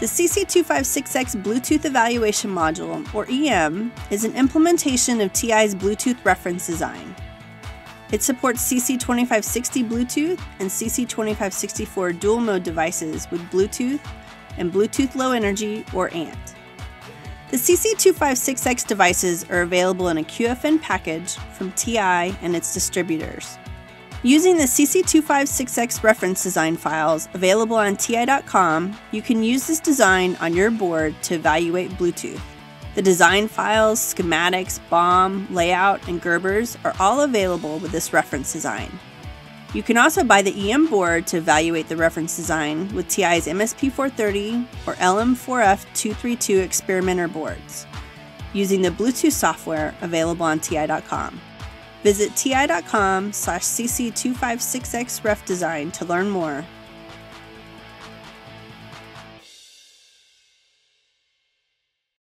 The CC256X Bluetooth Evaluation Module, or EM, is an implementation of TI's Bluetooth reference design. It supports CC2560 Bluetooth and CC2564 dual mode devices with Bluetooth and Bluetooth Low Energy or ANT. The CC256X devices are available in a QFN package from TI and its distributors. Using the CC256X reference design files available on TI.com, you can use this design on your board to evaluate Bluetooth. The design files, schematics, BOM, layout, and Gerbers are all available with this reference design. You can also buy the EM board to evaluate the reference design with TI's MSP430 or LM4F232 experimenter boards using the Bluetooth software available on TI.com. Visit ti.com slash cc256xrefdesign to learn more